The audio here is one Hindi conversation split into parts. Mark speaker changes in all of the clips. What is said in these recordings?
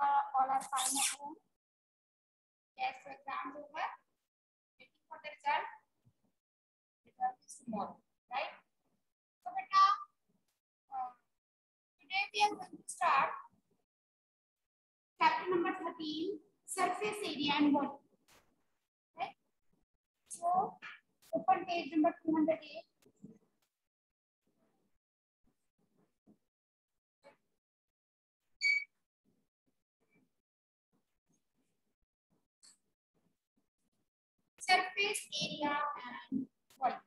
Speaker 1: all are fine at home. Yes, so exams over. Waiting for the result. Result is tomorrow, right? So, beta, uh, today we are going to start chapter number 13, surface area and volume. Right? So, open page number 208. Surface area and volume.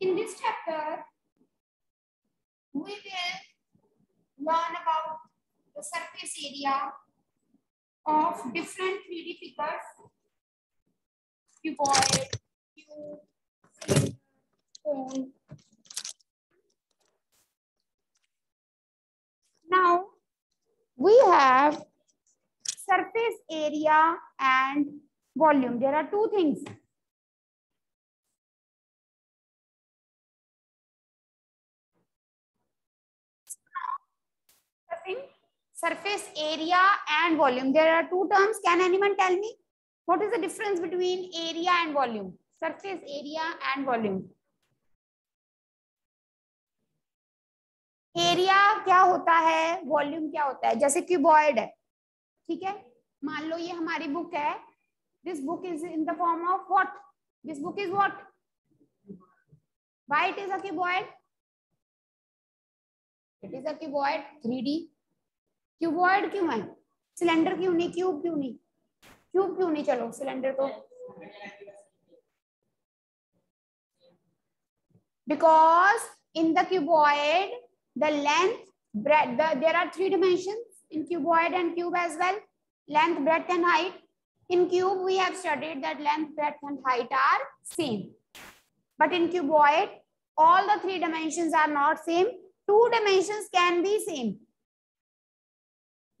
Speaker 1: In this chapter, we will learn about the surface area of different 3D figures, cuboid, cube, cone, Now, we have surface area and volume. There are two things. Surface area and volume. There are two terms. Can anyone tell me? What is the difference between area and volume? Surface area and volume. Area क्या होता है? वॉल्यूम क्या होता है? जैसे क्यूबॉइड है, ठीक है? मान लो ये हमारी बुक है। This book is in the form of what this book is what why it is a cuboid it is a three D cuboid क्यों है? सिलेंडर क्यों नहीं? क्यूब क्यों नहीं? क्यूब क्यों नहीं? चलो सिलेंडर तो because in the cuboid the length, breadth, the, there are three dimensions in cuboid and cube as well, length, breadth and height. In cube, we have studied that length, breadth and height are same. But in cuboid, all the three dimensions are not same. Two dimensions can be same.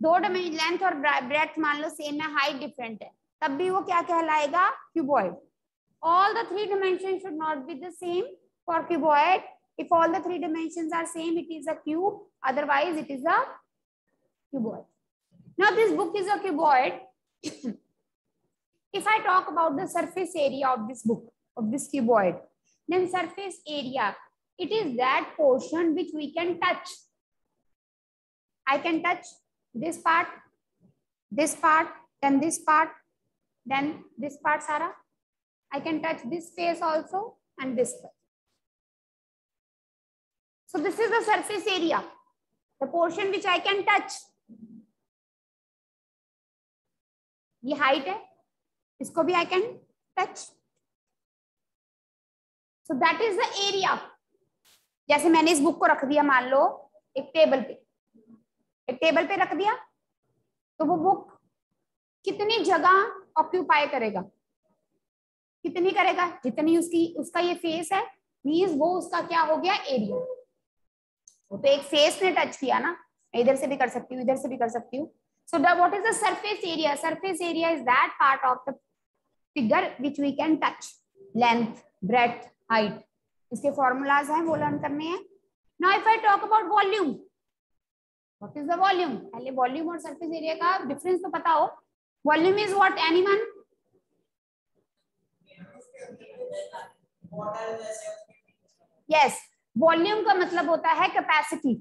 Speaker 1: दो डिमेंशन लेंथ और ब्रेथ मान लो सेम है हाइट डिफरेंट है तब भी वो क्या कहलाएगा cuboid all the three dimension should not be the same for cuboid if all the three dimensions are same, it is a cube. Otherwise, it is a cuboid. Now, this book is a cuboid. if I talk about the surface area of this book, of this cuboid, then surface area, it is that portion which we can touch. I can touch this part, this part, then this part, then this part, Sarah. I can touch this face also and this part. So this is the surface area, the portion which I can touch. ये हाइट है इसको भी I can touch so that is the area जैसे मैंने इस बुक को रख दिया मान लो एक टेबल पे। एक टेबल पे रख दिया तो वो बुक कितनी जगह ऑक्यूपाई करेगा? कितनी करेगा? जितनी उसकी उसका ये फेस है मीन्स वो उसका क्या हो गया? एरिया वो तो एक फेस ने टच किया ना। इधर से भी कर सकती हूँ, इधर से भी कर सकती हूँ। So what is the surface area surface area is that part of the figure which we can touch length breadth height इसके फॉर्मूलाज हैं, वो लर्न करने हैं। Now if I talk about volume what is the volume पहले वॉल्यूम और सरफेस एरिया का डिफरेंस तो पता हो। Volume is what anyone yes volume का मतलब होता है कैपेसिटी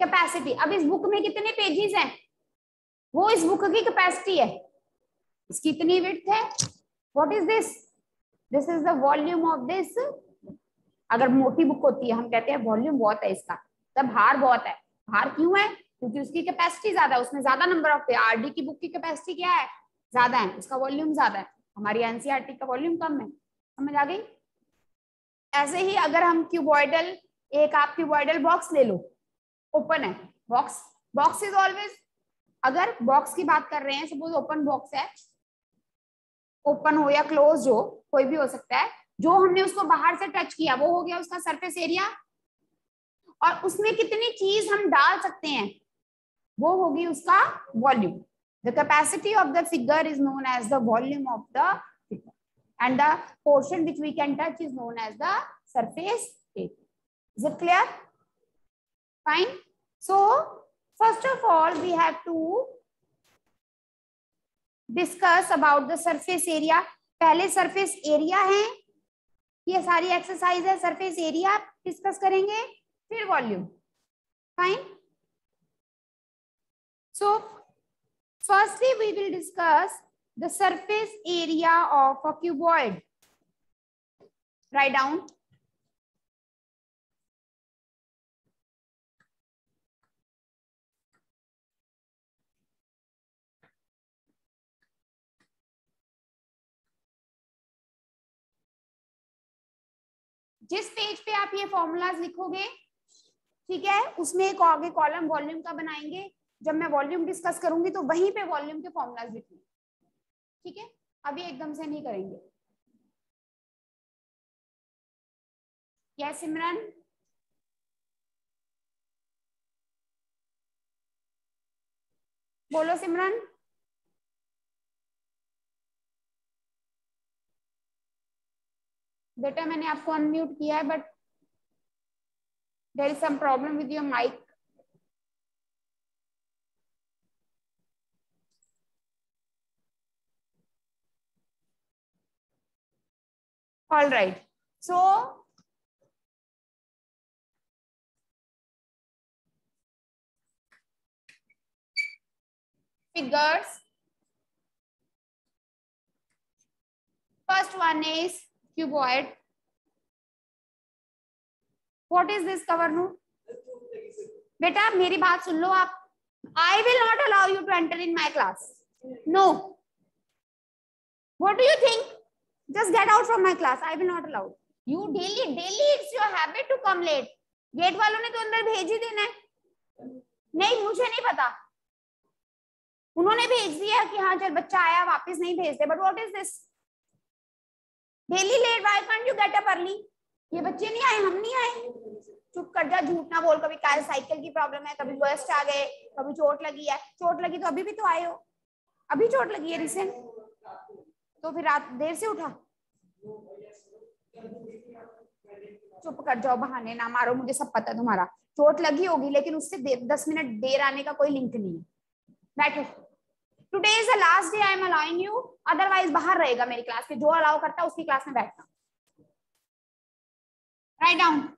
Speaker 1: कैपेसिटी अब इस बुक में कितने पेजेस हैं? वो इस बुक की कैपेसिटी है। इसकी इतनी विड्थ है। What is this this is the volume of this अगर मोटी बुक होती है, हम कहते हैं वॉल्यूम बहुत है इसका। तब भार बहुत है। भार क्यों है? क्योंकि उसकी कैपेसिटी ज़्यादा है। उसमें ज़्यादा नंबर ऑफ़ आरडी की बुक की कैपेसिटी क्या है? ज़्यादा है। उसका वॉल्यूम ज़्यादा है। हमारी एनसीआरटी का वॉल्यूम कम है। समझ आ गई? ऐसे ही अगर हम क्यूबॉइडल एक आप क्यूबॉइडल बॉक्स ले लो ओपन है बॉक्स बॉक्स इज़ ऑलवेज अगर बॉक्स की बात कर रहे हैं सपोज़ ओपन बॉक्स है ओपन हो या क्लोज हो, कोई भी हो सकता है, जो हमने उसको बाहर से टच किया, वो हो गया उसका सरफेस एरिया और उसमें कितनी चीज़ हम डाल सकते हैं, वो होगी उसका volume the capacity of the figure is known as the volume of the and the portion which we can touch is known as the surface area. Is it clear? Fine. So, first of all, we have to discuss about the surface area. पहले surface area है ये सारी एक्सरसाइज है सरफेस एरिया डिस्कस करेंगे फिर volume fine so firstly we will discuss the surface area of a cuboid. Write down. जिस पेज पे आप ये फॉर्मूलाज लिखोगे, ठीक है, उसमें एक आगे कॉलम वॉल्यूम का बनाएँगे जब मैं वॉल्यूम डिस्कस करूँगी तो वहीं पे वॉल्यूम के फॉर्मूलाज लिखूँगी ठीक है? अभी एकदम से नहीं करेंगे। क्या सिमरन बोलो सिमरन बेटा, मैंने आपको अनम्यूट किया है but there is some problem with your mic all right so figures first one is cuboid what is this cover no बेटा मेरी बात सुन लो आप I will not allow you to enter in my class no what do you think Just get out from my class. I will not allow. You daily, daily it's your habit to come late. Gate वालों ने तो अंदर भेज ही देना है नहीं मुझे नहीं पता उन्होंने भेज दिया कि हाँ चल बच्चा आया वापस नहीं भेजते but what is this daily late why can't you get up early ये बच्चे नहीं आए हम नहीं आए चुप कर जा झूठ ना बोल कभी कार साइकिल की प्रॉब्लम है कभी वेस्ट आ गए कभी चोट लगी है। चोट लगी तो अभी भी तो आए हो। अभी चोट लगी है रिसेंट तो फिर रात देर से उठा। चुप कर जाओ, बहाने ना मारो, मुझे सब पता तुम्हारा। चोट लगी होगी, लेकिन उससे दस मिनट देर आने का कोई लिंक नहीं है। बैठो। Today is the last day I am allowing you otherwise बाहर रहेगा मेरी क्लास के जो अलाउ करता है उसकी क्लास में बैठना। Write down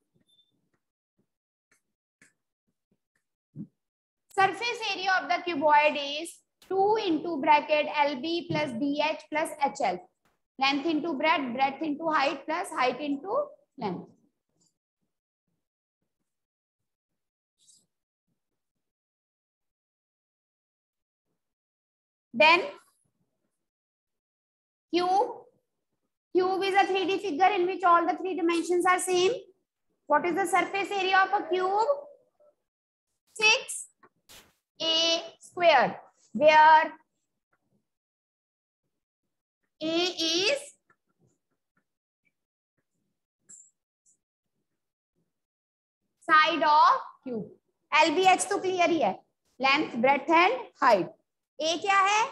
Speaker 1: surface area of the cuboid is 2 into bracket LB plus BH plus HL. Length into breadth, breadth into height plus height into length. Then cube. Cube is a 3D figure in which all the three dimensions are same. What is the surface area of a cube? 6a squared where A is side of cube. LBH तो क्लियर ही है. Length breadth and height a क्या है?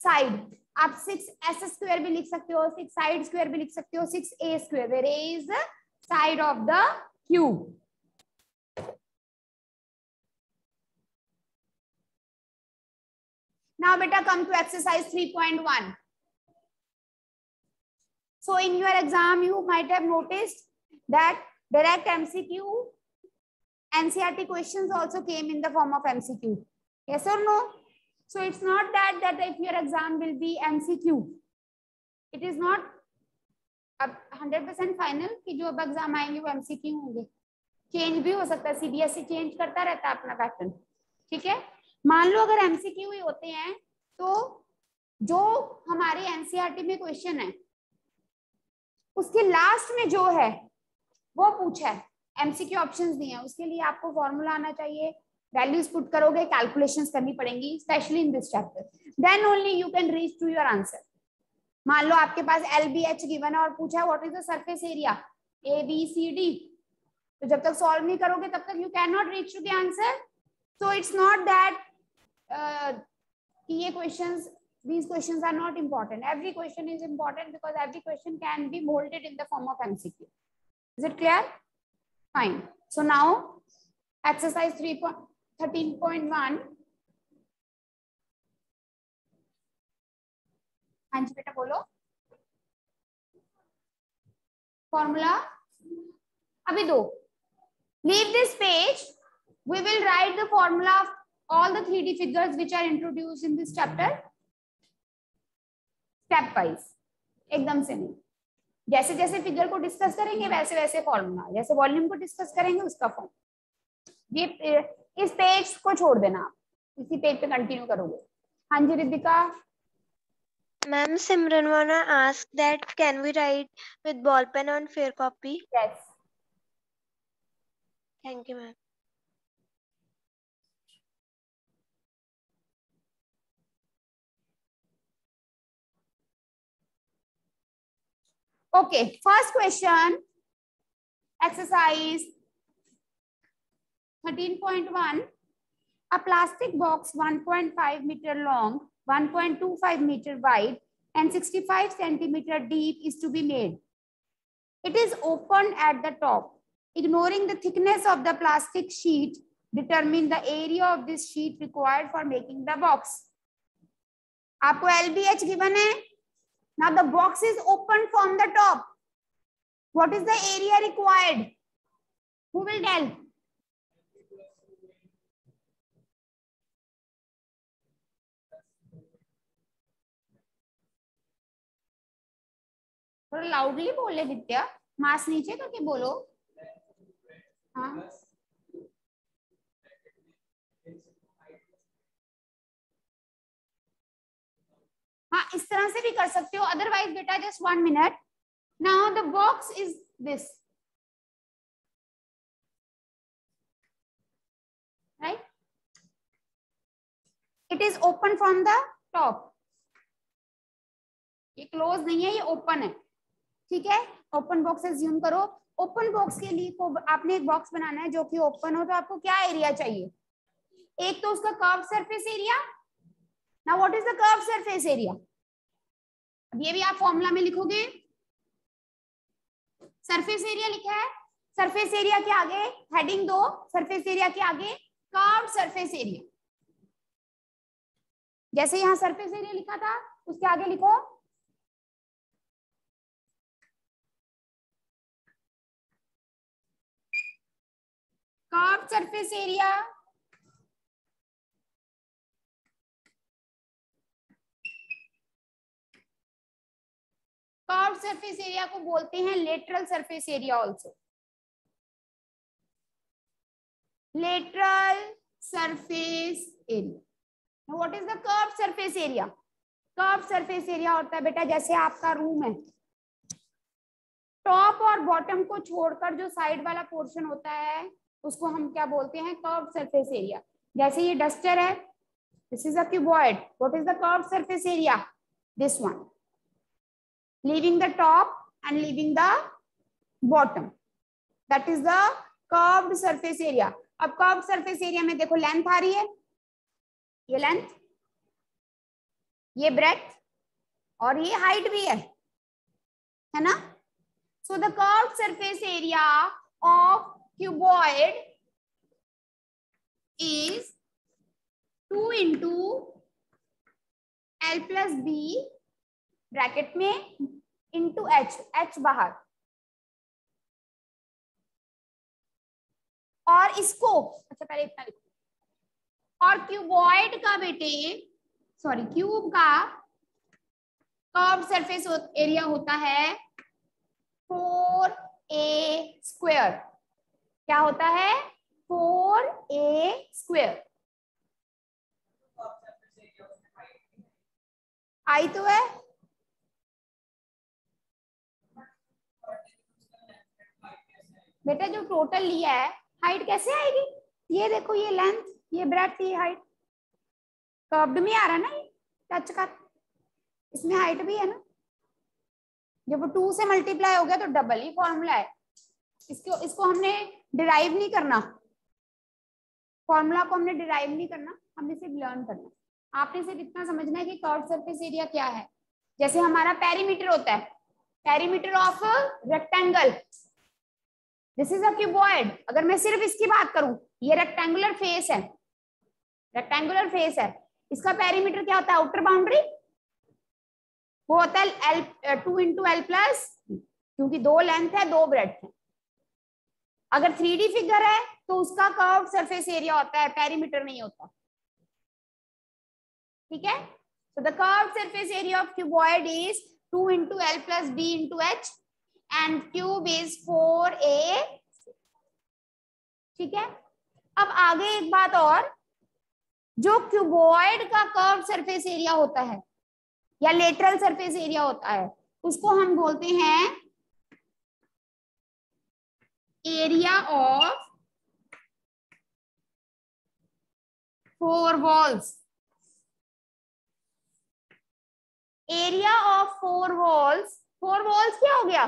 Speaker 1: साइड आप सिक्स एस स्क्वायर भी लिख सकते हो सिक्स साइड स्क्वायर भी लिख सकते हो six a square where a is side of the cube Now beta come to exercise 3.1. So in your exam, you might have noticed that direct MCQ, NCRT questions also came in the form of MCQ. Yes or no? So it's not that, that if your exam will be MCQ. It is not अब 100% फाइनल कि जो अब एग्ज़ाम आएँगे वो एमसीक्यू होंगे चेंज भी हो सकता है सीबीएसई चेंज करता रहता है अपना पैटर्न ठीक है मान लो अगर एमसीक्यू ही होते हैं तो जो हमारे एनसीआरटी में क्वेश्चन है, उसके लास्ट में जो है, वो पूछा है। एमसीक्यू ऑप्शंस दिए हैं। उसके लिए आपको फॉर्मूला आना चाहिए। वैल्यूज़ पुट करोगे कैलकुलेशन करनी पड़ेंगी specially in this chapter then only you can reach to your answer मान लो आपके पास एल बी एच गिवन है और पूछा है what is the surface area A B C D तो जब तक सॉल्व नहीं करोगे, तब तक you can not reach to the answer so it's not that कि ये questions these questions are not important. Every question is important because every question can be molded in the form of MCQ. Is it clear? Fine. So now exercise 3.13.1. हाँ जी बेटा बोलो फॉर्मूला अभी दो leave this page we will write the formula of all the 3d figures which are introduced in this chapter wise एकदम से नहीं जैसे जैसे फिगर को डिस्कस करेंगे वैसे वैसे फॉर्मूला जैसे वॉल्यूम को डिस्कस करेंगे उसका फॉर्म ये इस पेज को छोड़ देना आप इसी पेज पे कंटिन्यू करोगे हाँ जी Riddhika
Speaker 2: Ma'am, Simran wanna ask that can we write with ball pen on fair copy?
Speaker 1: Yes.
Speaker 2: Thank you, ma'am.
Speaker 1: Okay, first question, exercise 13.1. A plastic box 1.5 meter long, 1.25 meter wide, and 65 centimeter deep is to be made. It is open at the top. Ignoring the thickness of the plastic sheet, determine the area of this sheet required for making the box. आपको LBH given है Now the box is open from the top. What is the area required? Who will tell? थोड़ा लाउडली बोले विद्या मास नीचे करके बोलो हाँ हाँ इस तरह से भी कर सकते हो। अदरवाइज़ बेटा just one minute now the box is this right it is open from the top ये क्लोज नहीं है, ये ओपन है। ठीक है? ओपन बॉक्स एज्यूम करो। ओपन बॉक्स के लिए को आपने एक बॉक्स बनाना है जो कि ओपन हो तो आपको क्या एरिया चाहिए? एक तो उसका curve surface area now, what is the curved surface area? अब ये भी आप फॉर्मूला में लिखोगे। सरफेस एरिया लिखा है। सरफेस एरिया के आगे हेडिंग दो। सरफेस एरिया के आगे कर्व सरफेस एरिया जैसे यहाँ सरफेस एरिया लिखा था, उसके आगे लिखो। Curve surface area curve surface area को बोलते हैं lateral surface area also lateral surface area what is the curve surface area curve surface area होता है बेटा, जैसे आपका रूम है। टॉप और बॉटम को छोड़कर जो साइड वाला पोर्शन होता है, उसको हम क्या बोलते हैं? कर्व सरफेस एरिया जैसे ये डस्टर है this is a cuboid what is the curve surface area this one leaving the top and leaving the bottom. That is the curved surface area. अब curved surface area में देखो लेंथ आ रही है ये लेंथ ये ब्रेथ और ये हाइट भी है है ना so the curve surface area of cuboid is 2 into L plus B bracket में इंटू एच एच बाहर। और इसको अच्छा पहले इतना लिखो। और क्यूबॉइड का बेटे सॉरी क्यूब का कर्व सरफेस एरिया होता है फोर ए स्क्वेयर क्या होता है? फोर ए स्क्वेयर आई तो है बेटा, जो टोटल लिया है हाइट कैसे आएगी? ये देखो, ये लेंथ ये ब्रेथ ये हाइट कर्व्ड में आ रहा है ना ये टच का? इसमें हाइट भी है ना? जब वो टू से मल्टीप्लाई हो गया तो डबल ही फॉर्मूला है। इसको इसको हमने डिराइव नहीं करना। फॉर्मूला को हमने डिराइव नहीं करना, हमने सिर्फ़ लर्न करना। आपने सिर्फ़ इतना समझना है कि कर्व सरफेस एरिया क्या है। जैसे हमारा पेरीमीटर होता है perimeter of rectangle this is a cuboid अगर मैं सिर्फ़ इसकी बात करूँ, ये रेक्टेंगुलर फेस है। रेक्टेंगुलर फेस है। इसका पेरीमीटर क्या होता है? आउटर बाउंड्री वो होता है L two into L plus क्योंकि दो लेंथ है, दो ब्रेड है। अगर थ्री डी फिगर है तो उसका कर्व सरफेस एरिया होता है पेरीमीटर नहीं होता। ठीक है? So, the curved surface area of cuboid is 2 into L plus B into H and cube is 4A ठीक है? अब आगे एक बात और, जो क्यूबॉइड का कर्व सरफेस एरिया होता है, या लेटरल सरफेस एरिया होता है, उसको हम बोलते हैं area of four walls area of four walls four walls क्या हो गया?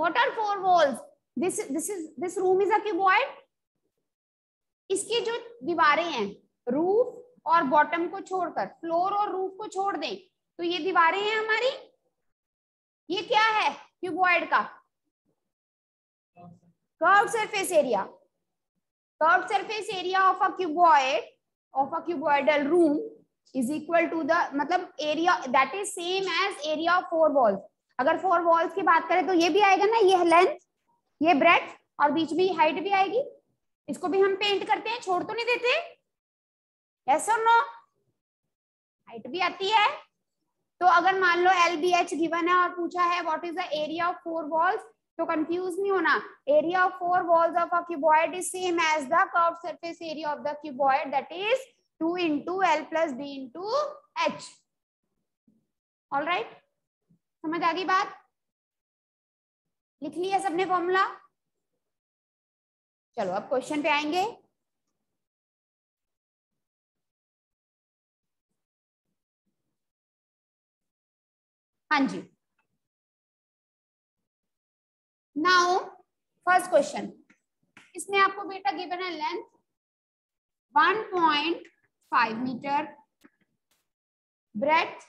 Speaker 1: What are four walls this this is this room is a cuboid इसकी जो दीवारें हैं रूफ और बॉटम को छोड़कर फ्लोर और रूफ को छोड़ दें तो ये दीवारें हैं हमारी? ये क्या है क्यूबॉइड का? Curve surface area curve surface area of a cuboid of a cuboidal room is equal to the मतलब area that is same as area of four walls अगर फोर वॉल्स की बात करें तो ये भी आएगा ना, ये लेंथ ये ब्रेड और बीच में हाइट भी आएगी। इसको भी हम पेंट करते हैं, छोड़ तो नहीं देते। यस नो हाइट भी आती है। तो अगर मान लो एल बी एच गिवन है और पूछा है what is the area of four walls तो कंफ्यूज नहीं होना। Area of four walls of a cuboid is same as the curve surface area of the cuboid that is two into L plus B into H all right समझ आ गई बात? लिख लिया सबने फॉर्मूला चलो, अब क्वेश्चन पे आएँगे। हाँ जी। नाउ फ़र्स्ट क्वेश्चन इसमें आपको बेटा गिवन है length 1.5 metre breadth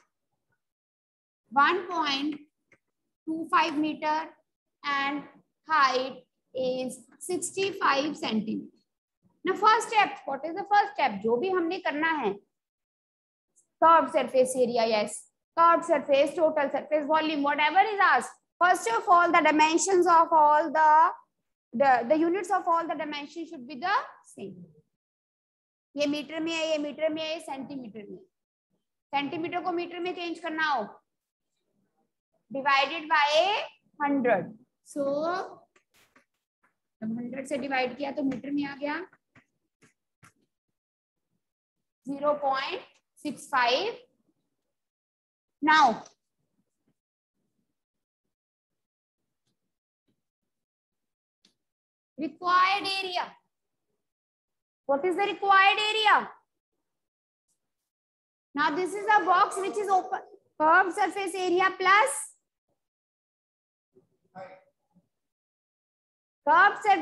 Speaker 1: 1.25 meter and height is 65 centimeter. Now first step, what is the first step? जो भी हमने करना है curved surface area, yes. Curved surface, total surface, volume, whatever is asked. First of all, the dimensions of all the the the units of all the dimensions should be the same. ये मीटर में है ये मीटर में है सेंटीमीटर में सेंटीमीटर को मीटर में चेंज करना हो divided by hundred so hundred से डिवाइड किया तो मीटर में आ गया zero point six five now required area what is the required area now this is a box which is open curved surface area plus curve से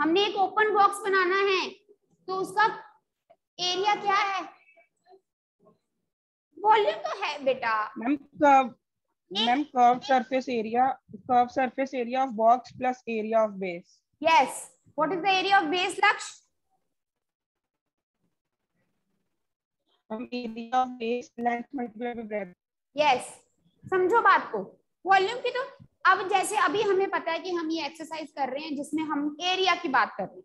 Speaker 1: हमने एक ओपन बॉक्स बनाना है तो उसका एरिया क्या है? वॉल्यूम तो है बेटा।
Speaker 3: Ma'am curve ma'am curve surface area curve surface area of box plus area of
Speaker 1: base yes what is the area of base
Speaker 3: Lakshya area of base length multiply by breadth
Speaker 1: yes समझो बात को। वॉल्यूम की तो अब जैसे अभी हमें पता है कि हम ये एक्सरसाइज कर रहे हैं जिसमें हम एरिया की बात कर रहे हैं।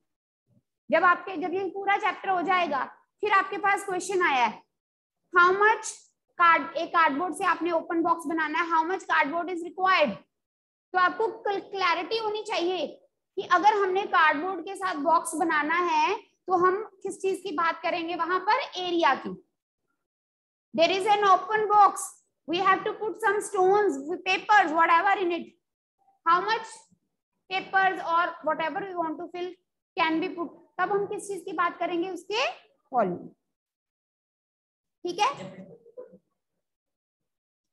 Speaker 1: जब आपके, जब ये पूरा चैप्टर हो जाएगा, फिर आपके पास क्वेश्चन आया है। हाउ मच कार्ड एक कार्डबोर्ड से आपने ओपन बॉक्स बनाना है? How much cardboard is required तो आपको क्लैरिटी होनी चाहिए कि अगर हमने कार्डबोर्ड के साथ बॉक्स बनाना है तो हम किस चीज़ की बात करेंगे? वहाँ पर एरिया की। There is an open box we have to put some stones, papers, whatever in it. How much papers or whatever we want to fill can be put. तब हम किस चीज़ की बात करेंगे? उसके वॉल्यूम ठीक है?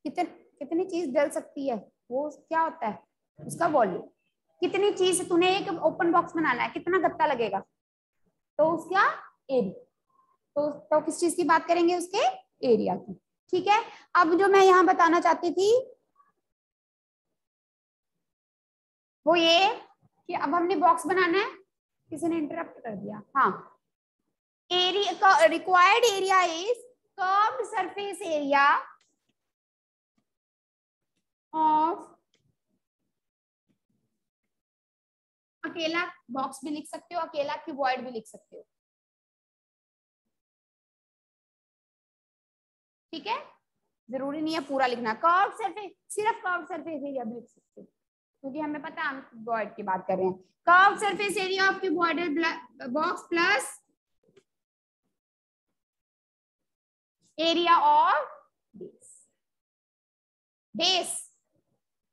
Speaker 1: कितने, कितनी चीज़ डल सकती है? वो क्या होता है? उसका वॉल्यूम कितनी चीज़ तूने एक ओपन बॉक्स बनाना है, कितना गत्ता लगेगा? तो उसका एरिया तो तो किस चीज़ की बात करेंगे? उसके एरिया की. ठीक है? अब जो मैं यहाँ बताना चाहती थी, वो ये कि अब हमने बॉक्स बनाना है। किसी ने इंटरप्ट कर दिया। हाँ। Area required area is curved surface area of अकेला बॉक्स भी लिख सकते हो, अकेला क्यूबॉइड भी लिख सकते हो। ठीक है? ज़रूरी नहीं है पूरा लिखना। कर्व सरफेस सिर्फ़ कर्व सरफेस एरिया भी लिख सकते हो। क्योंकि हमें पता हम क्यूबॉइड की बात कर रहे हैं। Curve surface area of cuboidal box plus area of base base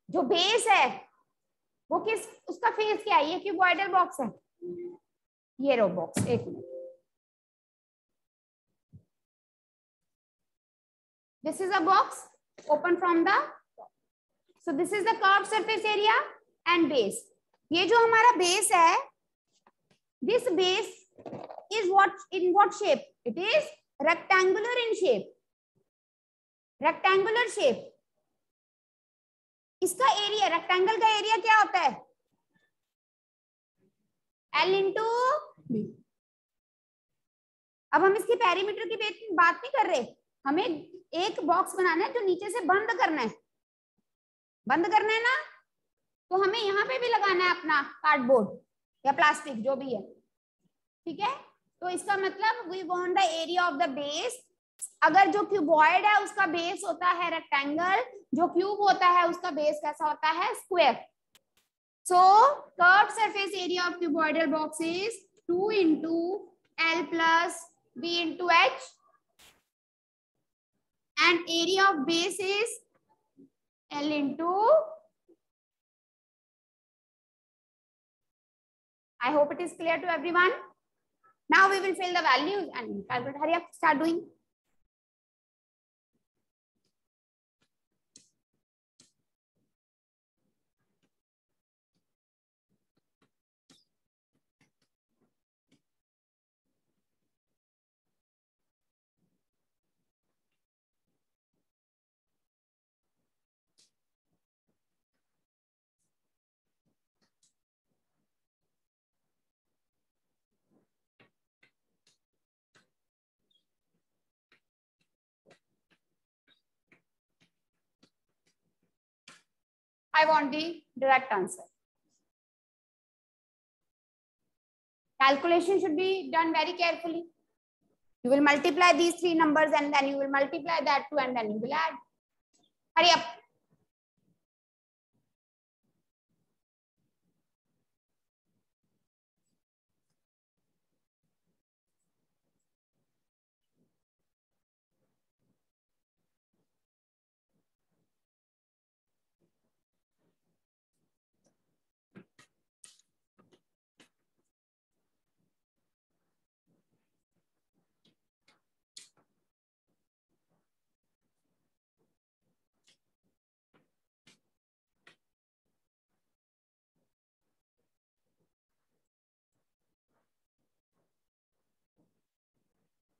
Speaker 1: जो बेस है, वो किस, उसका फेस क्या है? ये क्यूबॉइडल बॉक्स है ये रो बॉक्स एक minute. This is a box open from the so this is the curved surface area and base ये जो हमारा base है this base is what in what shape it is rectangular in shape rectangular shape इसका एरिया रेक्टेंगल का एरिया क्या होता है एल इंटू बी अब हम इसकी पैरीमीटर की बात नहीं कर रहे हमें एक बॉक्स बनाना है जो नीचे से बंद करना है। बंद करना है ना? तो हमें यहाँ पे भी लगाना है अपना कार्डबोर्ड या प्लास्टिक जो भी है। ठीक है? तो इसका मतलब we want the area of the base अगर जो क्यूबॉइड है, उसका बेस होता है रेक्टेंगल जो क्यूब होता है, उसका बेस कैसा होता है? Square so curve surface area of cuboidal box is two into L plus B into H and area of base is L into I hope it is clear to everyone. Now we will fill the values and calculate. Hurry up, start doing. I want the direct answer. Calculation should be done very carefully. You will multiply these three numbers and then you will multiply that two and then you will add. Hurry up.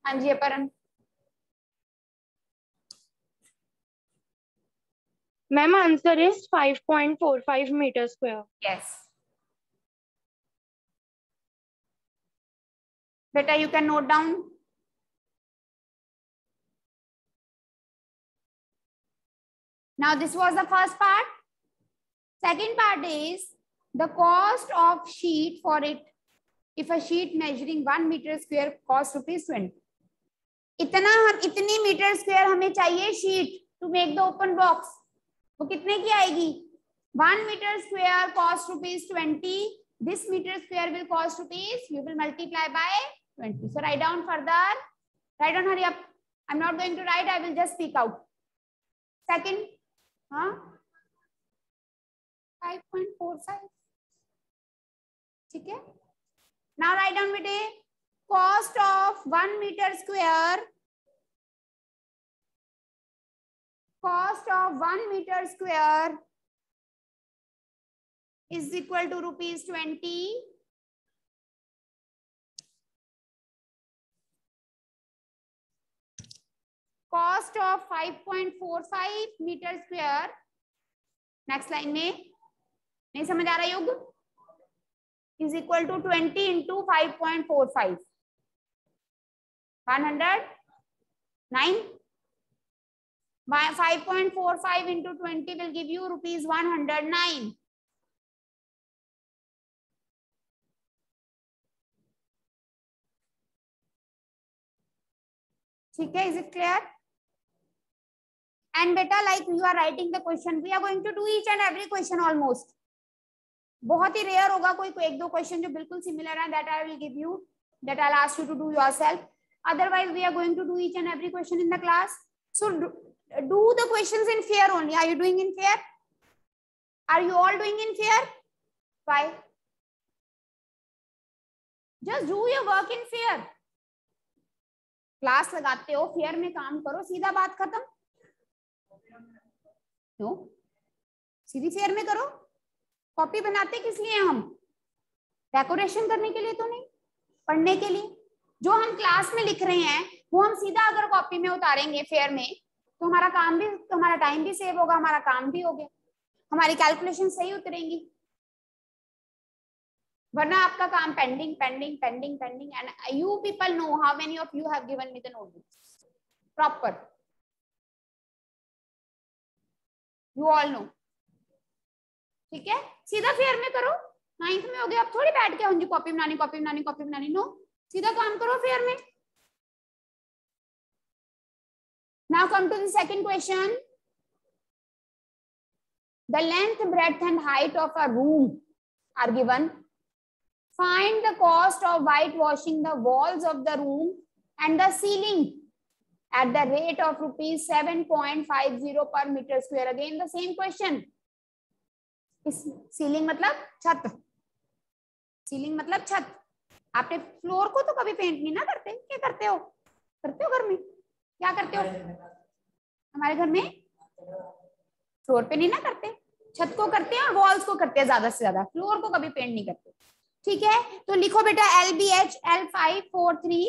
Speaker 1: हाँ जी अपरन
Speaker 2: Ma'am, answer is 5.45 meter square.
Speaker 1: yes beta you can note down now this was the first part second part is the cost of sheet for it if a sheet measuring 1 meter square cost rupees 20 इतना हम, इतनी मीटर स्क्वायर हमें चाहिए sheet to make the open box वो कितने की आएगी? One metre square cost rupees twenty this metre square will cost rupees you will multiply by twenty so write down further write down hurry up I am not going to write I will just speak out second हाँ ठीक है? Now write down बेटे. Cost of 1 meter square, cost of 1 meter square is equal to rupees 20 cost of 5.45 metre square next line में, नहीं समझ आ रहा युग is equal to 20 into five point four five one hundred nine 5.45 into 20 will give you rupees 109 ठीक है इज़ इट क्लियर एंड बेटा like you are writing the question we are going to do each and every question almost बहुत ही रेयर होगा कोई एक दो क्वेश्चन जो बिल्कुल सिमिलर है that I will give you that I ask you to do yourself otherwise we are going to do each and every question in the class so do, do the questions in fear only are you doing in fear are you all doing in fear why just do your work in fear class लगाते हो फेयर में काम करो सीधा बात खत्म नो सीधी फेयर में करो कॉपी बनाते किस लिए हम डेकोरेशन करने के लिए तो नहीं पढ़ने के लिए जो हम क्लास में लिख रहे हैं, वो हम सीधा अगर कॉपी में उतारेंगे फेयर में तो हमारा काम भी, हमारा टाइम भी सेव होगा, हमारा काम भी हो गया। हमारी कैलकुलेशन सही उतरेंगी। वरना आपका काम pending pending pending pending and you people know how many of you have given me the notebook proper you all know ठीक है? सीधा फेयर में करो। नाइन्थ में हो गया अब थोड़ी बैठ के हूँ कॉपी बनानी कॉपी बनानी कॉपी बनानी। नो सीधा काम करो फेयर में। Now come to the second question the length breadth and height of a room are given find the cost of white washing the walls of the room and the ceiling at the rate of rupees seven point five zero per metre square again the same question ceiling मतलब छत सीलिंग मतलब छत आपने फ्लोर को तो कभी पेंट नहीं ना करते? क्या करते हो? करते हो घर में? क्या करते हो? हमारे घर में फ्लोर पे नहीं ना करते? छत को करते हैं और वॉल्स को करते हैं ज़्यादा से ज़्यादा। फ्लोर को कभी पेंट नहीं करते। ठीक है? तो लिखो बेटा L B H L five four three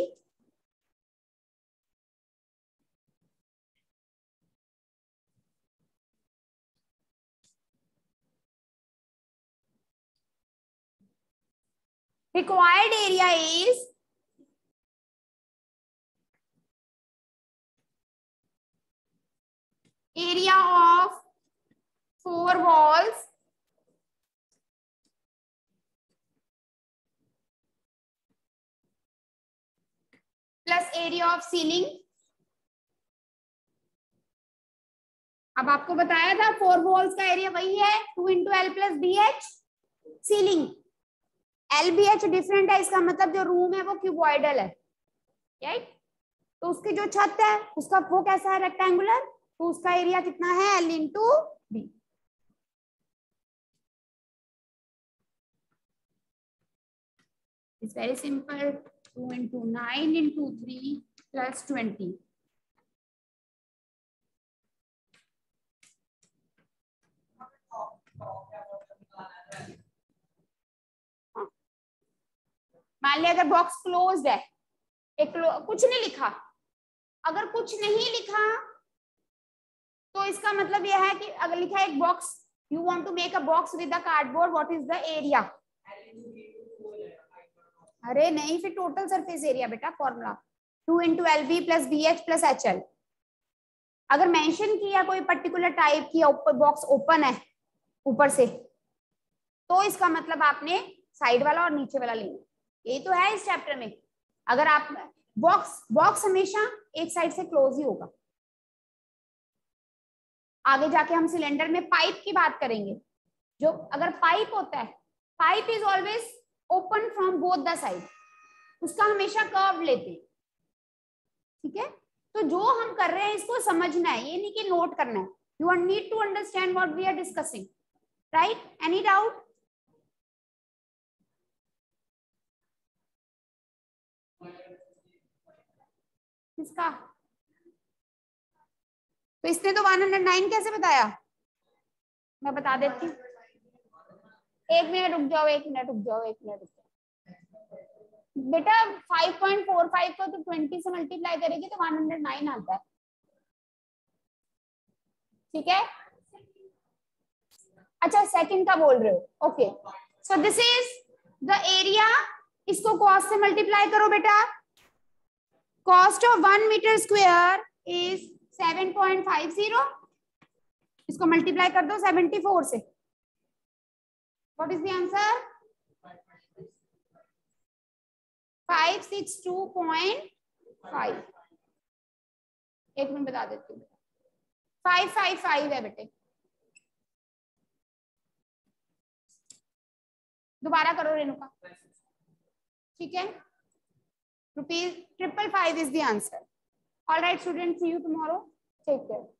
Speaker 1: required area is area of four walls. Plus area of ceiling अब आपको बताया था फोर वॉल्स का एरिया वही है two into L plus B H ceiling L B H different है, इसका मतलब जो रूम है वो क्यूबॉइडल है राइट तो उसकी जो छत है, उसका वो कैसा है? रेक्टेंगुलर तो उसका एरिया कितना है? L into B it's very simple 2 into 9 into 3 plus 20. मान लिया अगर बॉक्स क्लोज है, एक कुछ नहीं लिखा। अगर कुछ नहीं लिखा तो इसका मतलब यह है कि अगर लिखा एक box you want to make a box with the cardboard what is the area अरे नहीं, फिर टोटल सरफेस एरिया बेटा formula two into L B plus B H plus H L अगर मेंशन किया कोई पर्टिकुलर टाइप की ऊपर बॉक्स ओपन है, ऊपर से तो इसका मतलब आपने साइड वाला और नीचे वाला लेना यही तो है इस चैप्टर में। अगर आप बॉक्स बॉक्स हमेशा एक साइड से क्लोज ही होगा। आगे जाके हम सिलेंडर में पाइप की बात करेंगे। जो अगर पाइप होता है pipe is always open from both the side उसका हमेशा कर्व लेते हैं। ठीक है? तो जो हम कर रहे हैं, इसको समझना है। ये नहीं कि नोट करना है। You are need to understand what we are discussing right any doubt किसका? तो इसने तो 109 कैसे बताया? मैं बता देती हूँ। एक मिनट रुक जाओ, एक मिनट रुक जाओ, एक मिनट रुक जाओ। बेटा 5.45 को तो 20 से मल्टीप्लाई करेगी तो 109 आता है। ठीक है? अच्छा सेकंड का बोल रहे हो। Okay so this is the area इसको कॉस्ट से मल्टीप्लाई करो बेटा। Cost of one metre square is seven point five zero इसको मल्टीप्लाई कर दो सेवेंटी फोर से। What is the answer five six two point five एक मिनट बता देती हूँ। फाइव फाइव फाइव है बेटे। दोबारा करो रेणुका। ठीक है? Rupees triple five is the answer. All right, students. See you tomorrow. Take care.